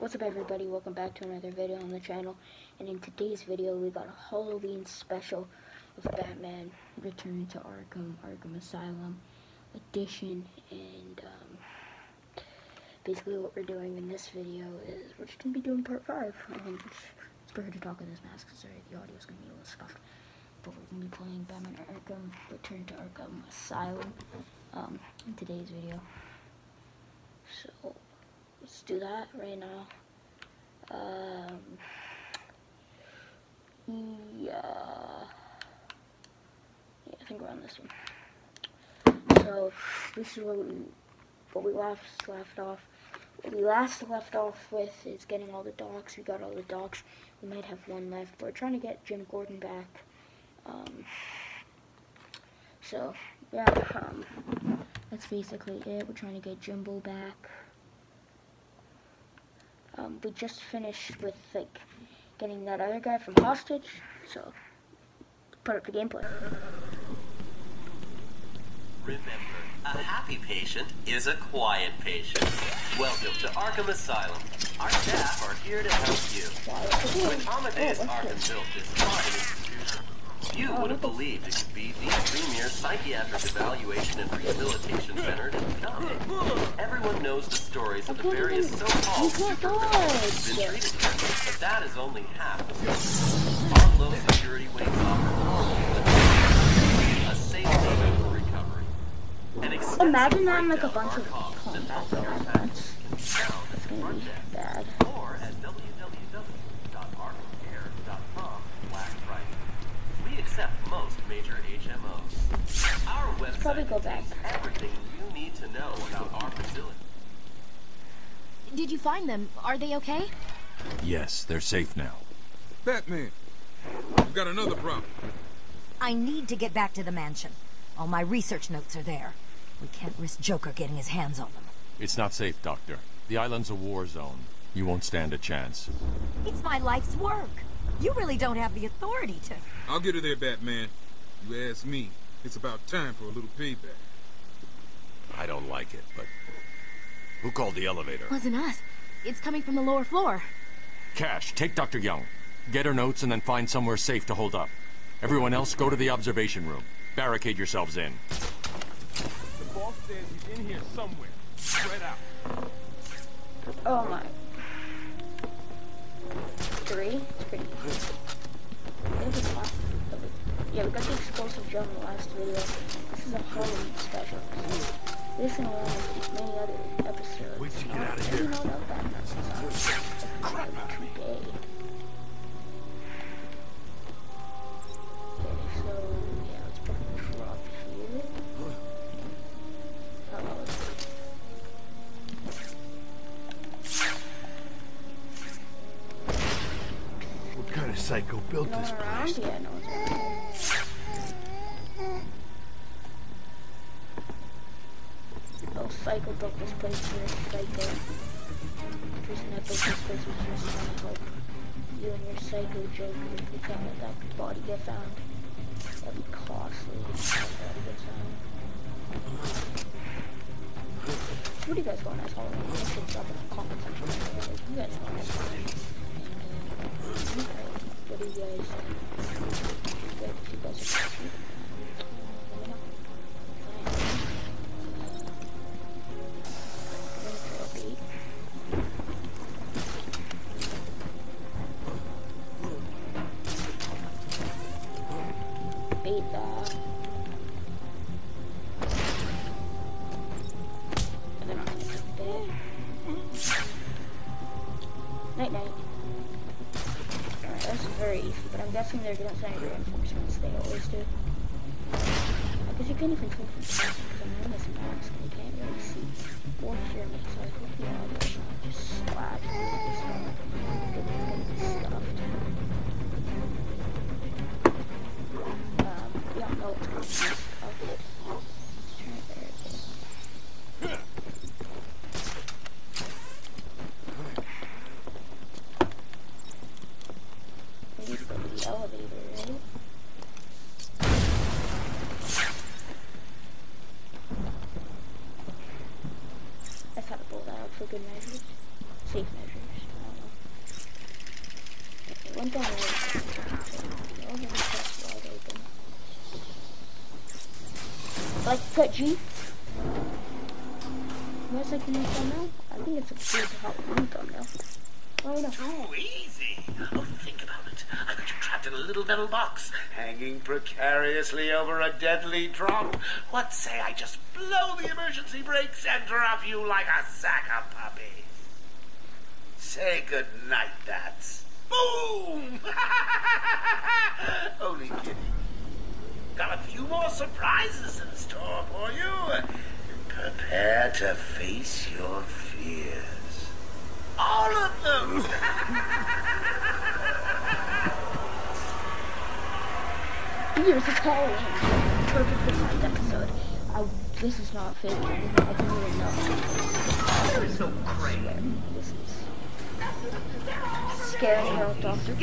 What's up everybody, welcome back to another video on the channel, and in today's video we got a Halloween special of Batman Return to Arkham, Arkham Asylum edition, and um, basically what we're doing in this video is we're just going to be doing part 5. Um, it's, it's better to talk in this mask, sorry the audio is going to be a little scuffed, but we're going to be playing Batman Arkham, Return to Arkham Asylum um, in today's video. So, let's do that right now. Um, yeah, yeah, I think we're on this one. So this is what we what we last left off. What we last left off with is getting all the docs. We got all the docs. We might have one left. We're trying to get Jim Gordon back. Um, so yeah, um, that's basically it. We're trying to get Jimbo back. Um, we just finished with like getting that other guy from hostage, so put up the gameplay. Remember, a happy patient is a quiet patient. Welcome to Arkham Asylum. Our staff are here to help you. When Amadeus Oh, Arkham built this fine institution, you Oh, would have believed it could be the premier psychiatric evaluation and rehabilitation center to come. Everyone knows the stories of the various so-called oh you who've been treated here, but that is only half the story. Our low security wings offer a safe haven for recovery. An extensive Imagine that in like a bunch of costs and healthcare zones. can be at the gonna front be desk bad. or at major HMOs. Our website probably go back. everything you need to know about our facility. Did you find them? Are they okay? Yes, they're safe now. Batman, we've got another problem. I need to get back to the mansion. All my research notes are there. We can't risk Joker getting his hands on them. It's not safe, Doctor. The island's a war zone. You won't stand a chance. It's my life's work. You really don't have the authority to... I'll get her there, Batman. You ask me, it's about time for a little payback. I don't like it, but... Who called the elevator? Wasn't us. It's coming from the lower floor. Cash, take Dr. Young. Get her notes and then find somewhere safe to hold up. Everyone else, go to the observation room. Barricade yourselves in. The boss says he's in here somewhere. Spread out. Oh my. Three? It's pretty easy. I think it's last- Yeah, we got the explosive gem in the last video. This is a Halloween special. This and along with many other episodes. Wait till you get out of here. know about that. That's crap out of me. Okay, so yeah, let's put a drop here. How about What kind of psycho built no this one around? place? Yeah, no one's around. Psycho built this place. Psycho. The person that built this place was just trying to help you and your Psycho Joker if you can't let that body get found. That'd be costly if that body gets found. What do you guys want as Halloween? Drop in the section you guys that's very easy, but I'm guessing they're gonna send reinforcements, they always do. Guess you can't even tell from because I'm wearing this mask and you can't really see or hear me, so I hope the audio just slapped with this one. Yeah, no, it's gonna. Let's try it there. Okay. We need to go to the elevator, right? I thought it pulled out for good measure. That G? Where's like a new thumbnail? I think it's a Halloween thumbnail. Oh no. Too easy. Oh, think about it. I got you trapped in a little metal box, hanging precariously over a deadly drop. What say I just blow the emergency brakes and drop you like a sack of puppies? Say good night, bats. Boom! Only kidding. Got a few more surprises in store for you. Prepare to face your fears. All of them! Years it's Halloween. Perfectly timed episode. I, this is not fake. I didn't even know. There is no crane. This is Scary Harold Dr.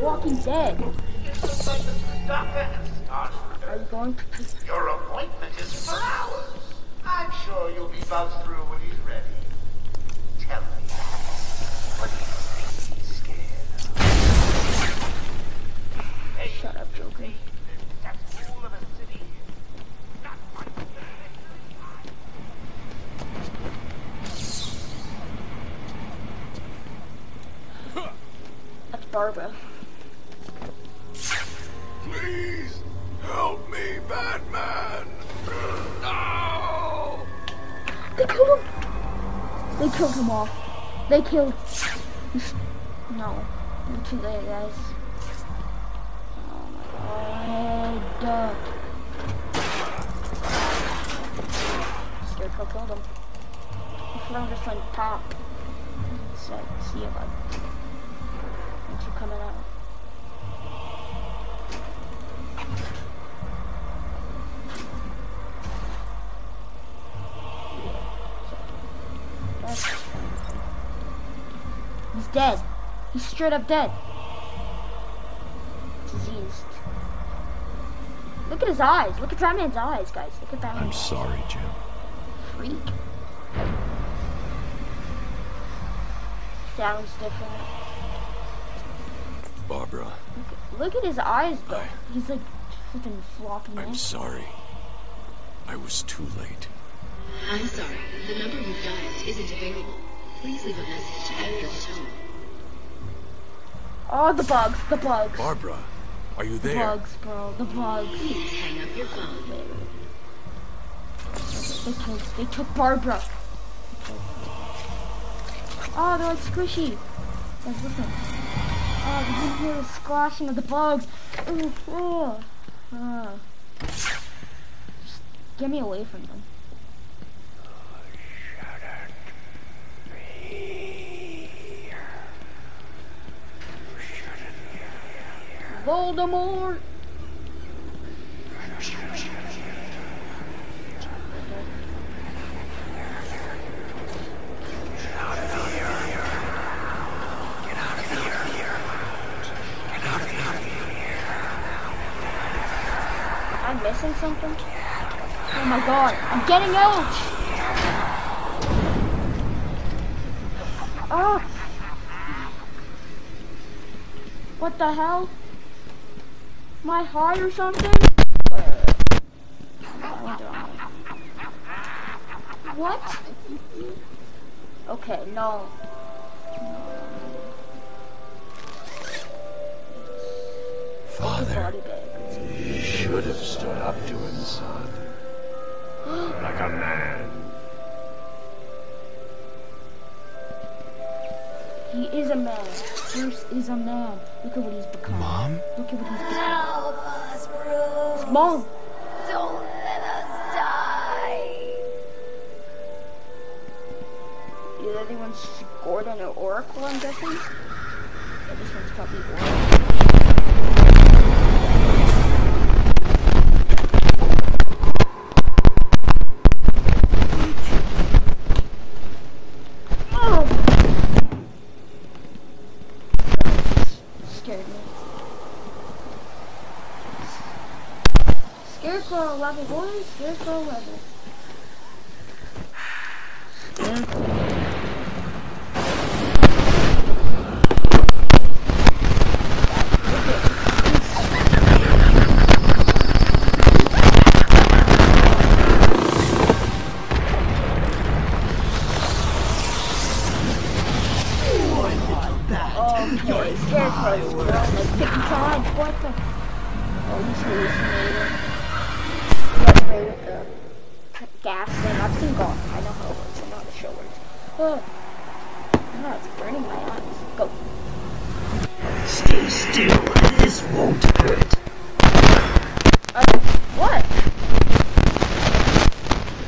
Walking Dead. Are you going to Your appointment is for hours. I'm sure you'll be buzzed through when he's ready. That's Barbara. Please help me, Batman. No! They killed him. They killed him off. They killed. No, you're too late, guys. Oh my. Scarecrow killed him. If I'm just like pop. So, see you, bud. Thanks for coming out. He's dead. He's straight up dead. Look at his eyes. Look at Batman's eyes, guys. Look at Batman's I'm sorry, Jim. freak. Sounds different. Barbara, Look at, look at his eyes, though. I- He's like flipping floppy I'm man. sorry. I was too late. I'm sorry. The number you've dialed isn't available. Please leave a message after the tone. Oh, the bugs, the bugs. Barbara, are you there? The bugs, bro. The bugs. Please hang up your phone. They killed. They took Barbara. Oh, they're like squishy. Guys, listen. Oh, you can hear the squashing of the bugs. Ooh, ooh. Uh. Just get me away from them. Voldemort. Of earlier. Get out of here. Get out of here. I'm missing something? Oh my god, I'm getting out! Oh! What the hell? Am heart or something? I wonder am I- What? Okay, no. Father, you should have stood up to him, son. Like a man. He is a man. Bruce is a man. Look at what he's become. Mom? Look at what he's become. Mom. Don't let us die. The other one's Gordon or Oracle, I'm guessing. Yeah, this one's probably Oracle. Oh! That scared me. Scarecrow level, boys. Scarecrow level. Scarecrow. Okay, gas thing. I've seen golf. I know how it works. I know how the show works. Oh, oh it's burning my eyes. Go. Stay still. This won't hurt. Uh, what?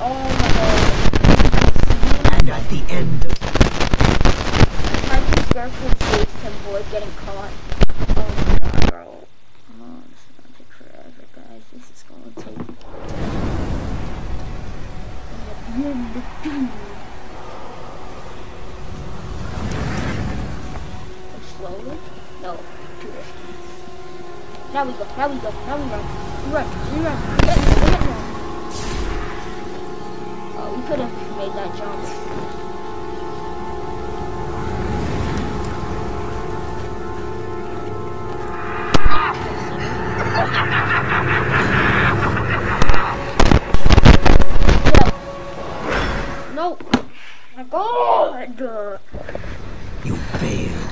Oh my god. And at the end of think Scarecrow chased him, boy, getting caught. Now we go, now we go, now we run. We run, we run. We get, we run. Oh, we could have made that jump. No. My God. you failed.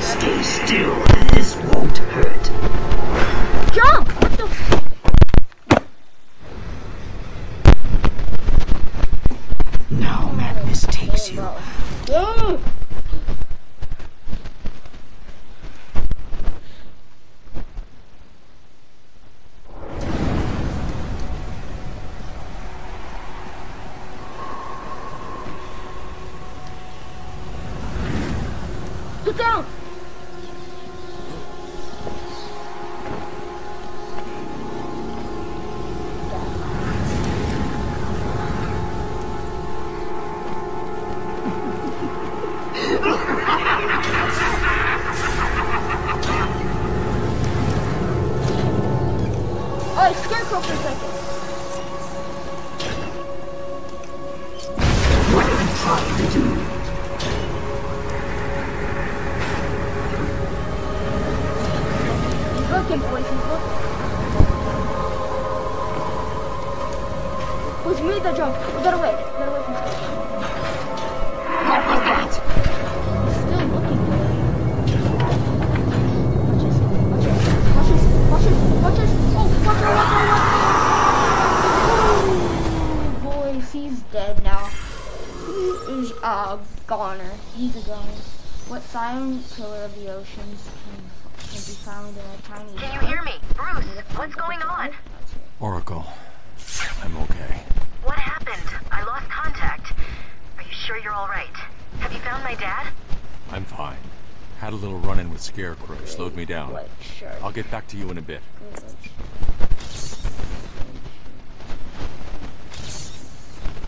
Stay still. This won't hurt. Jump! What the f- Now madness takes you. Yeah. Get Looking, boys, he's looking. Made that jump. We got away. We got away from Scarecrow. What was that? He's still looking. Watch this. Watch this. Watch this. Watch this. Watch this. Oh, watch out, watch out, watch out. Oh, boys, he's dead now. He is a goner. He's a goner. What silent killer of the oceans can, can found in a tiny Can you hear me? Bruce, what's going on? Oracle. I'm okay. What happened? I lost contact. Are you sure you're all right? Have you found my dad? I'm fine. Had a little run-in with Scarecrow. Slowed me down. Like, sure. I'll get back to you in a bit.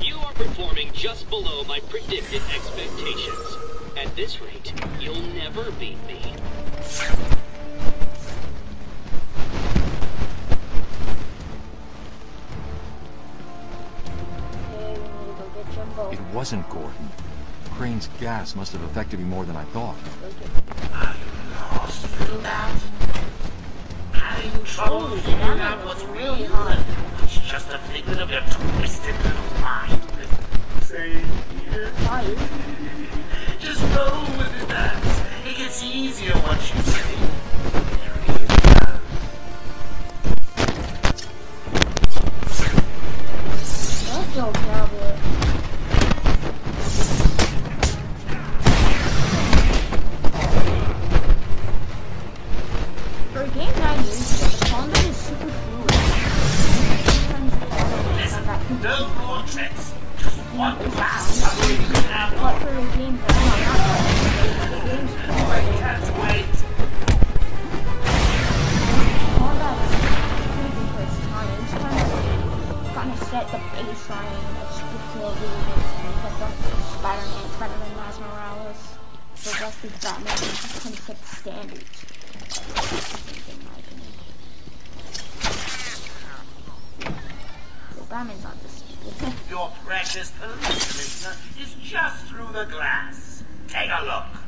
You are performing just below my predicted expectations. At this rate, you'll never beat me. Wasn't Gordon. Crane's gas must have affected me more than I thought. Lost? Having trouble figuring out what's. It's just a figment of your twisted little mind. Say Just roll with it, Max. It gets easier once you. Spider-Man, Spider-Man Miles Morales, of the Batman, just kind of set standards. In my opinion. So Batman's not this stupid. Your precious police is just through the glass. Take a look.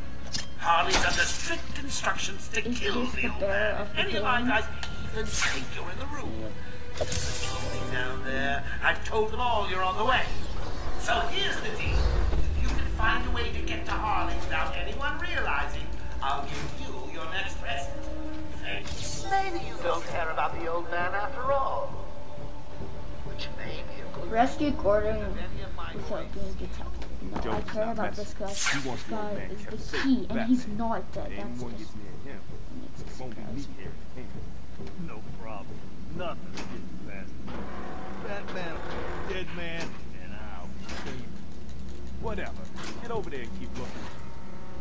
Harley's under strict instructions to Is kill the old man. Any of my guys even think you're in the room. There's something down there. I've told them all you're on the way. So here's the deal. If you can find a way to get to Harley without anyone realizing, I'll give you your next present. Thanks. Maybe you don't care about the old man after all. Which may be a good Rescue Gordon any of my without being detected. No, I care about messing. this guy. He This wants the guy is the key, with and he's Batman. not dead. That's just near him, it won't be me here. No problem. Nothing to past me. Batman, dead man, and I'll save you. Whatever. Get over there and keep looking.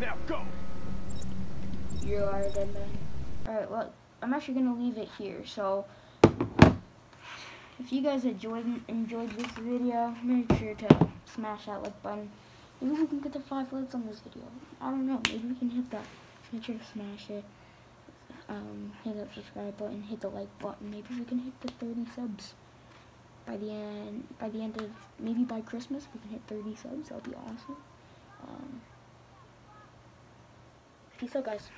Now go! You are a dead man. Alright, well, I'm actually gonna leave it here. So, if you guys enjoyed enjoyed this video, make sure to smash that like button. Maybe we can get to five likes on this video. I don't know. Maybe we can hit that. Make sure to smash it. Um, hit that subscribe button. Hit the like button. Maybe we can hit the 30 subs by the end. By the end of maybe by Christmas, we can hit 30 subs. That'll be awesome. Um, peace out, guys.